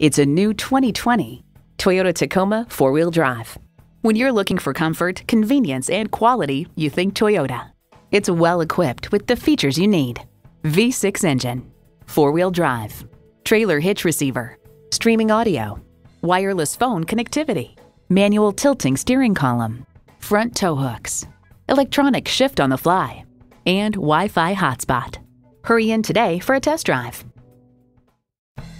It's a new 2020 Toyota Tacoma four wheel drive. When you're looking for comfort, convenience, and quality, you think Toyota. It's well equipped with the features you need V6 engine, four wheel drive, trailer hitch receiver, streaming audio, wireless phone connectivity, manual tilting steering column, front tow hooks, electronic shift on the fly, and Wi Fi hotspot. Hurry in today for a test drive.